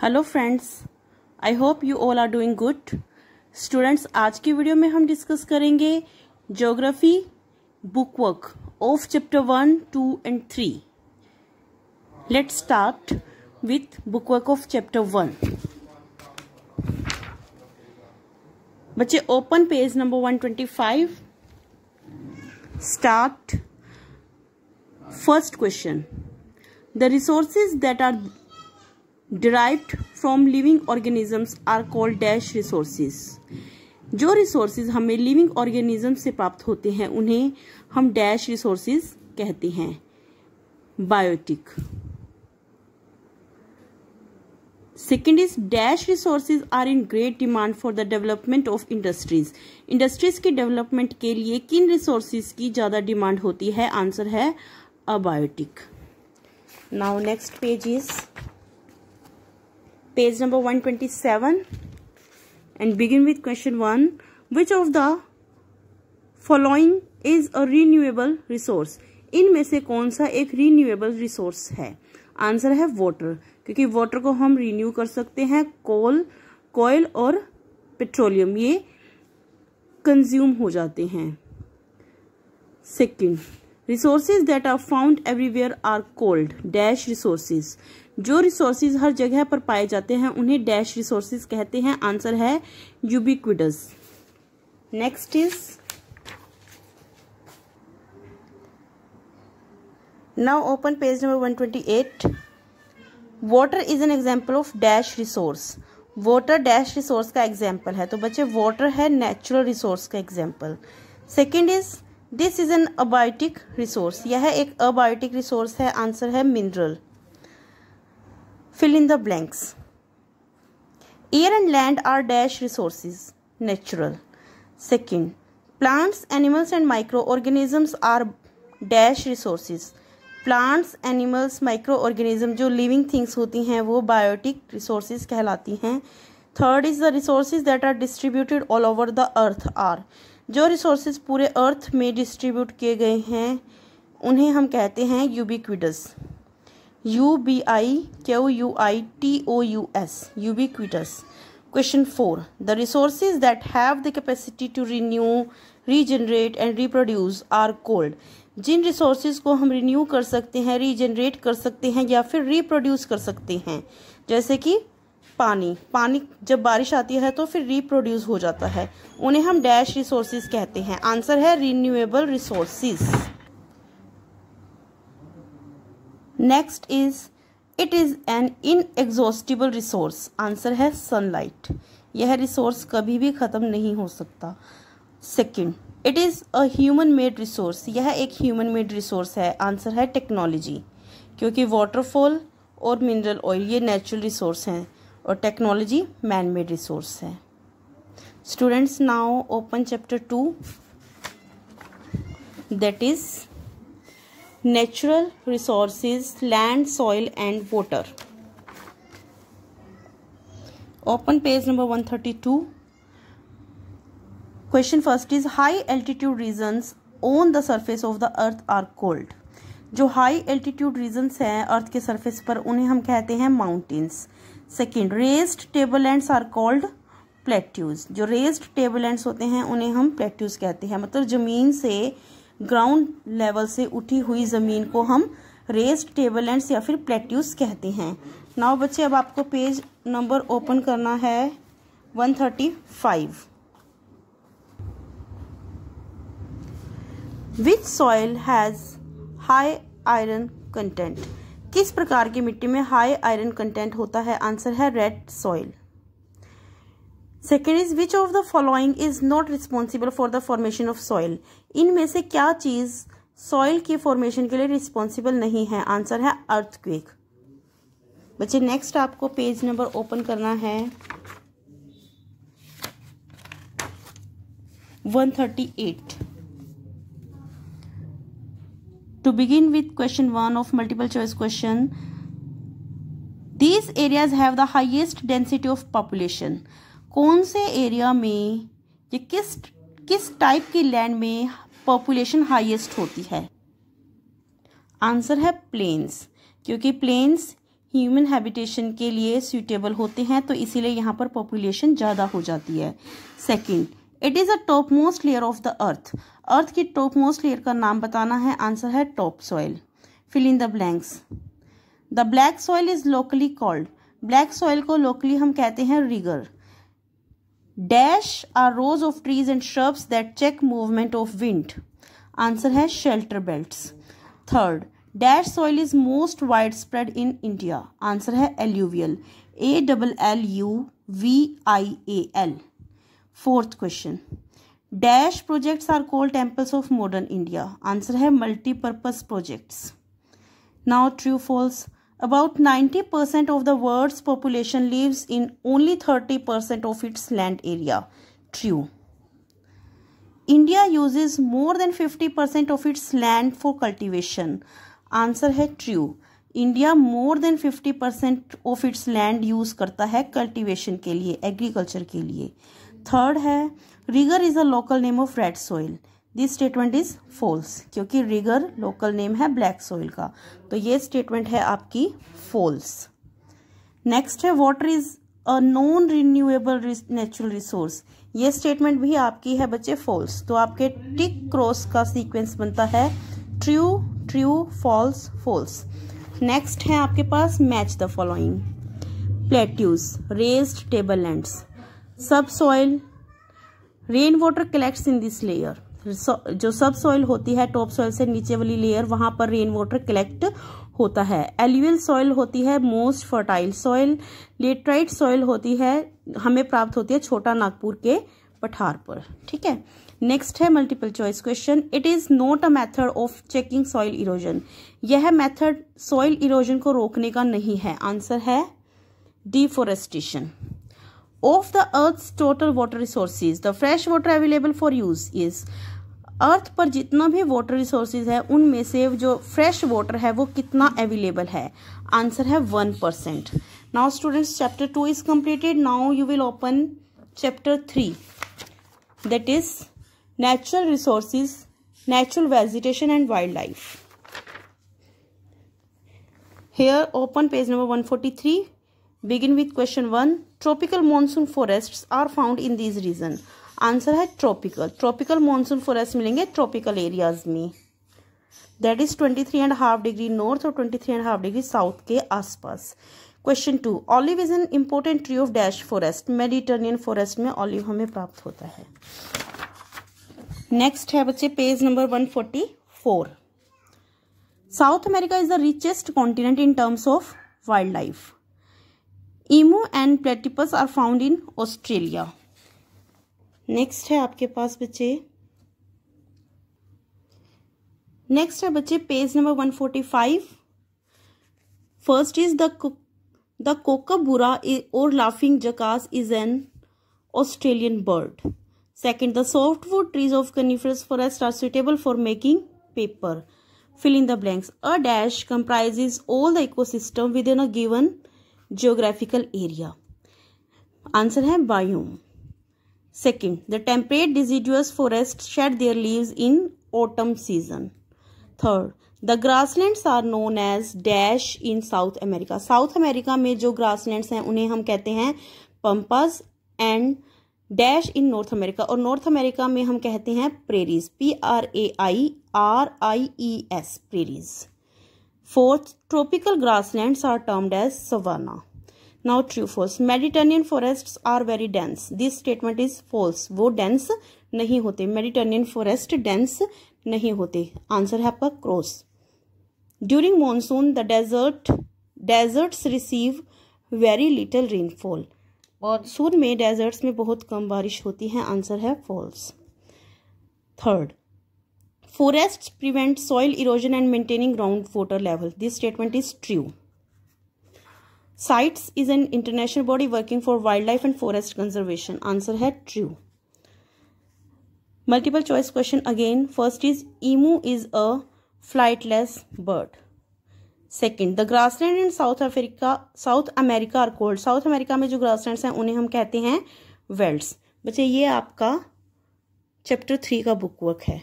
Hello friends I hope you all are doing good students आज की video में हम डिस्कस करेंगे geography book work of chapter one two and three let start with book work of chapter one बच्चे open page number one twenty five start first question the resources that are derived from living organisms are called dash resources जो resources हमें living organism से प्राप्त होते हैं, उन्हें हम dash resources कहते हैं। Biotic second is dash resources are in great demand for the development of industries industries के डेवलपमेंट के लिए किन रिसोर्सेज की ज़्यादा डिमांड होती है? आंसर है abiotic now next page is page number 127 and begin with question 1 which of the following is a renewable resource? इनमें से कौन सा एक रिन्यूएबल रिसोर्स है? आंसर है वाटर क्योंकि वाटर को हम रिन्यू कर सकते हैं कोल कोयल और पेट्रोलियम ये कंज्यूम हो जाते हैं। Second resources that are found everywhere are called dash resources जो रिसोर्सेज हर जगह पर पाए जाते हैं, उन्हें डैश रिसोर्सेज कहते हैं। आंसर है ubiquitous next is now open page number 128 water is an example of dash resource water dash resource का एग्ज़ाम्पल है। तो बच्चे वाटर है नेचुरल रिसोर्स का example second is this is an abiotic resource यह एक अबायोटिक रिसोर्स है। Answer है mineral Fill in the blanks. Air and land are dash resources, natural. Second, plants, animals and microorganisms are dash resources. Plants animals micro organism जो living things होती हैं वो biotic resources कहलाती हैं third is the resources that are distributed all over the earth are जो resources पूरे earth में distribute किए गए हैं उन्हें हम कहते हैं ubiquitous U B I Q U I T O U S ubiquitous. Question 4. The resources that have the capacity to renew, regenerate and reproduce are called Jin resources को हम रिन्यू कर सकते हैं रीजनरेट कर सकते हैं या फिर रिप्रोड्यूस कर सकते हैं जैसे कि पानी। पानी जब बारिश आती है तो फिर रिप्रोड्यूस हो जाता है। उन्हें हम डैश रिसोर्सेज कहते हैं। आंसर है renewable resources next is it is an inexhaustible resource answer है सनलाइट यह रिसोर्स कभी भी ख़त्म नहीं हो सकता. Second it is a human made resource यह एक ह्यूमन मेड रिसोर्स है. आंसर है टेक्नोलॉजी क्योंकि वाटरफॉल और मिनरल ऑयल ये नेचुरल रिसोर्स हैं और टेक्नोलॉजी मैन मेड रिसोर्स है. Students now open chapter two that is natural resources land soil and water open page number 132 question first is high altitude regions on the surface of the earth are called जो high altitude regions हैं earth के surface पर उन्हें हम कहते हैं mountains second raised tablelands are called plateaus जो raised tablelands होते हैं उन्हें हम प्लेट्यूज कहते हैं मतलब ज़मीन से ग्राउंड लेवल से उठी हुई ज़मीन को हम रेस्ड टेबल या फिर प्लेट्यूस कहते हैं। नाउ बच्चे, अब आपको पेज नंबर ओपन करना है 135 which soil has high iron content किस प्रकार की मिट्टी में हाई आयरन कंटेंट होता है? आंसर है red soil second is which of the following is not responsible for the formation of soil इनमें से क्या चीज़ सॉइल के फॉर्मेशन के लिए रिस्पॉन्सिबल नहीं है? आंसर है अर्थक्वेक बच्चे नेक्स्ट आपको पेज नंबर ओपन करना है। 138 to begin with question 1 of multiple choice question. These areas have the highest density of population. कौन से एरिया में या किस किस टाइप की लैंड में पॉपुलेशन हाईएस्ट होती है? आंसर है प्लेन्स क्योंकि प्लेन्स ह्यूमन हैबिटेशन के लिए सूटेबल होते हैं तो इसीलिए यहाँ पर पॉपुलेशन ज़्यादा हो जाती है। Second it is a top most layer of the earth earth की टॉप मोस्ट लेयर का नाम बताना है आंसर है top soil fill in the blanks the black soil is locally called black soil को लोकली हम कहते हैं regur dash are rows of trees and shrubs that check movement of wind answer है shelter belts third dash soil is most widespread in India answer है alluvial A double L U V I A L fourth question dash projects are called temples of modern India answer है multipurpose projects now true false about ninety percent of the world's population lives in only thirty percent of its land area true India uses more than fifty percent of its land for cultivation answer है true India more than fifty percent of its land use करता है cultivation के लिए agriculture के लिए third है regur is a local name of red soil This statement is false क्योंकि regur local name है ब्लैक सोइल का। तो ये स्टेटमेंट है आपकी फॉल्स नेक्स्ट है water is a non renewable natural resource ये स्टेटमेंट भी आपकी है बच्चे फॉल्स तो आपके टिक क्रॉस का सीक्वेंस बनता है true true false false next है आपके पास match the following plateaus raised table lands subsoil rain water collects in this layer जो सब सॉइल होती है टॉप सॉइल से नीचे वाली लेयर वहाँ पर रेन वाटर कलेक्ट होता है। एल्यूअल सॉइल होती है most fertile soil laterite soil होती है, हमें प्राप्त होती है छोटा नागपुर के पठार पर। ठीक है? नेक्स्ट है multiple choice question it is not a method of checking soil erosion यह मेथड सॉइल इरोजन को रोकने का नहीं है। आंसर है deforestation of the earth total water resources the fresh water available for use is earth पर जितना भी वाटर रिसोर्सेज है, उनमें से जो फ्रेश वाटर है, वो कितना अवेलेबल है? आंसर है one percent now students chapter two is completed now you will open chapter three that is natural resources natural vegetation and wild life here open page number one begin with question one tropical monsoon forest are found in this region answer है tropical. Tropical monsoon forest मिलेंगे tropical areas में। That is twenty three and half degree north और twenty three and half degree south के आसपास। Question two olive is an important tree of dash forest Mediterranean forest में olive हमें प्राप्त होता है। नेक्स्ट है बच्चे page number one forty four South America is the richest continent in terms of wild life emu and platypus are found in Australia next है आपके पास बच्चे। नेक्स्ट है बच्चे page number one forty five first is the kookaburra और laughing jackass is an Australian bird second the soft wood trees of coniferous forest are suitable for making paper filling the blanks a dash comprise is all the ecosystem within a given geographical area answer है biome Second, the temperate deciduous forests shed their leaves in autumn season. Third, the grasslands are known as dash in South America South America में जो grasslands हैं उन्हें हम कहते हैं pampas and dash in North America और North America में हम कहते हैं prairies P R A I R I E S prairies fourth tropical grasslands are termed as savanna now true false Mediterranean forest are very dense this statement is false वो dense नहीं होते. Mediterranean forest dense नहीं होते. Answer है आपका cross during monsoon the desert deserts receive very little rainfall monsoon में deserts में बहुत कम बारिश होती है. आंसर है false third prevent soil erosion and maintaining ground water level this statement is true CITES is an international body working for wildlife and forest conservation answer है true multiple choice question again first is emu is a flightless bird. Second the grassland in south Africa south America are cold south America में जो grass grasslands हैं, उन्हें हम कहते हैं veldts बच्चे, ये आपका चैप्टर थ्री का बुक वर्क है.